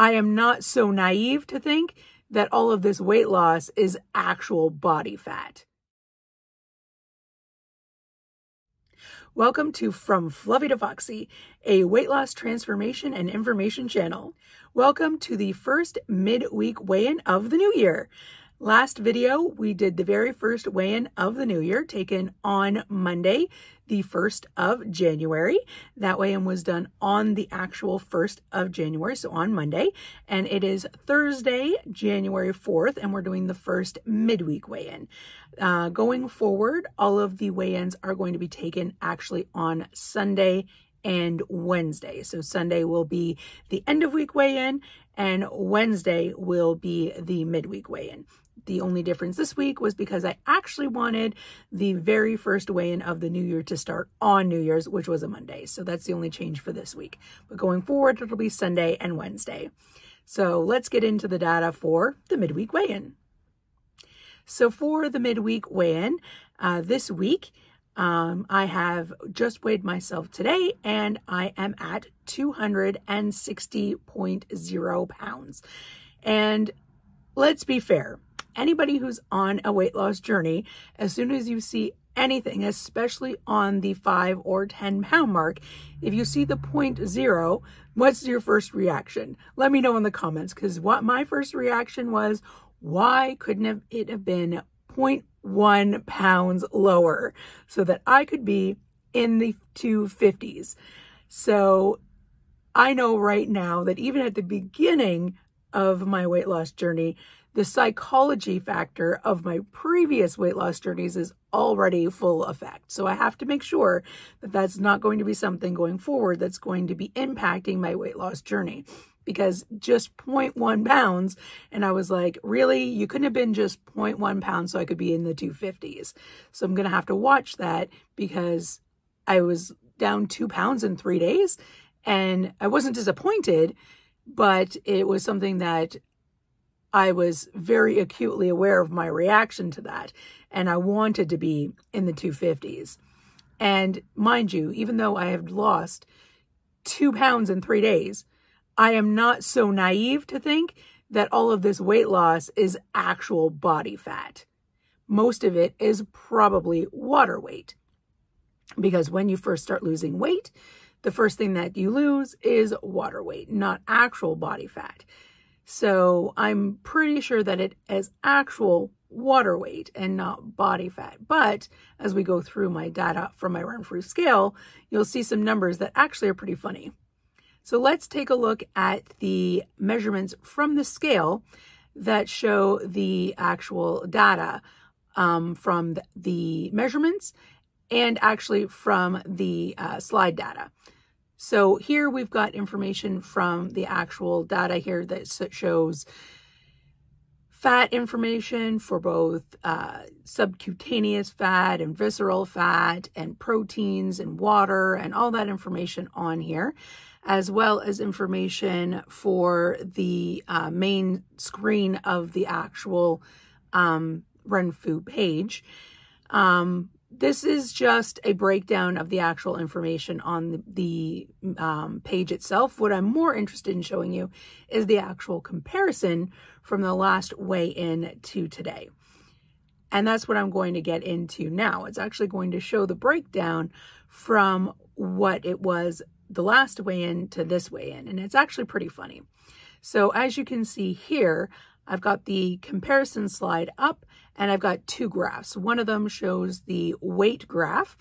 I am not so naive to think that all of this weight loss is actual body fat. Welcome to From Fluffy to Foxy, a weight loss transformation and information channel. Welcome to the first midweek weigh-in of the new year. Last video, we did the very first weigh-in of the new year taken on Monday, the 1st of January. That weigh-in was done on the actual 1st of January, so on Monday. And it is Thursday, January 4th, and we're doing the first midweek weigh-in. Uh, going forward, all of the weigh-ins are going to be taken actually on Sunday and Wednesday. So Sunday will be the end of week weigh-in and Wednesday will be the midweek weigh-in. The only difference this week was because I actually wanted the very first weigh-in of the new year to start on New Year's, which was a Monday. So that's the only change for this week. But going forward, it'll be Sunday and Wednesday. So let's get into the data for the midweek weigh-in. So for the midweek weigh-in, uh, this week, um, I have just weighed myself today and I am at 260.0 pounds. And let's be fair, anybody who's on a weight loss journey, as soon as you see anything, especially on the five or 10 pound mark, if you see the point zero, what's your first reaction? Let me know in the comments because what my first reaction was, why couldn't it have been 0.1 pounds lower so that I could be in the 250s? So I know right now that even at the beginning of my weight loss journey, the psychology factor of my previous weight loss journeys is already full effect. So I have to make sure that that's not going to be something going forward that's going to be impacting my weight loss journey because just 0.1 pounds. And I was like, really? You couldn't have been just 0.1 pounds so I could be in the 250s. So I'm going to have to watch that because I was down two pounds in three days and I wasn't disappointed, but it was something that I was very acutely aware of my reaction to that. And I wanted to be in the 250s. And mind you, even though I have lost two pounds in three days, I am not so naive to think that all of this weight loss is actual body fat. Most of it is probably water weight. Because when you first start losing weight, the first thing that you lose is water weight, not actual body fat. So I'm pretty sure that it is actual water weight and not body fat. But as we go through my data from my Renpho scale, you'll see some numbers that actually are pretty funny. So let's take a look at the measurements from the scale that show the actual data um, from the measurements and actually from the uh, slide data. So here we've got information from the actual data here that shows fat information for both uh, subcutaneous fat and visceral fat and proteins and water and all that information on here as well as information for the uh, main screen of the actual um, page. Um, this is just a breakdown of the actual information on the, the um, page itself. What I'm more interested in showing you is the actual comparison from the last weigh-in to today. And that's what I'm going to get into now. It's actually going to show the breakdown from what it was the last weigh-in to this weigh-in, and it's actually pretty funny. So as you can see here, I've got the comparison slide up and I've got two graphs. One of them shows the weight graph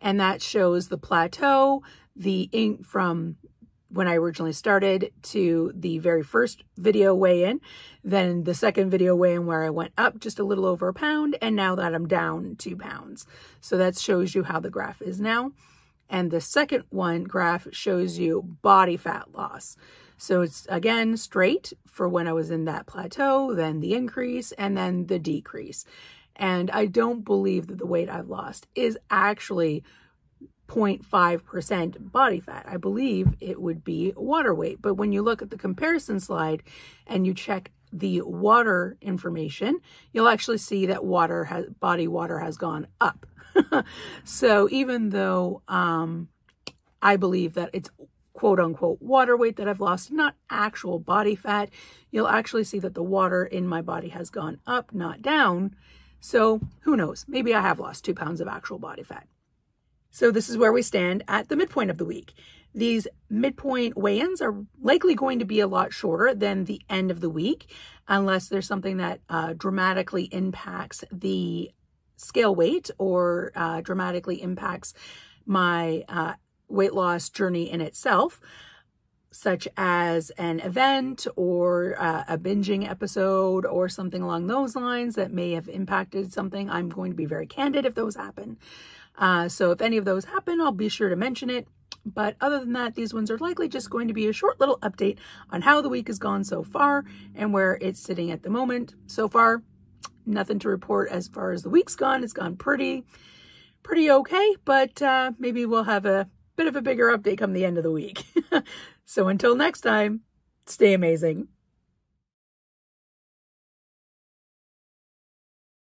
and that shows the plateau, the ink from when I originally started to the very first video weigh-in, then the second video weigh-in where I went up just a little over a pound, and now that I'm down two pounds. So that shows you how the graph is now. And the second one graph shows you body fat loss. So it's again straight for when I was in that plateau, then the increase, and then the decrease. And I don't believe that the weight I've lost is actually 0.5% body fat. I believe it would be water weight. But when you look at the comparison slide and you check the water information, you'll actually see that water has body water has gone up. so even though um, I believe that it's quote unquote water weight that I've lost, not actual body fat. You'll actually see that the water in my body has gone up, not down. So who knows? Maybe I have lost two pounds of actual body fat. So this is where we stand at the midpoint of the week. These midpoint weigh-ins are likely going to be a lot shorter than the end of the week, unless there's something that uh, dramatically impacts the scale weight or uh, dramatically impacts my uh, weight loss journey in itself, such as an event or uh, a binging episode or something along those lines that may have impacted something. I'm going to be very candid if those happen. Uh, so if any of those happen, I'll be sure to mention it. But other than that, these ones are likely just going to be a short little update on how the week has gone so far and where it's sitting at the moment. So far, nothing to report as far as the week's gone. It's gone pretty, pretty okay, but uh, maybe we'll have a bit of a bigger update come the end of the week. so until next time, stay amazing.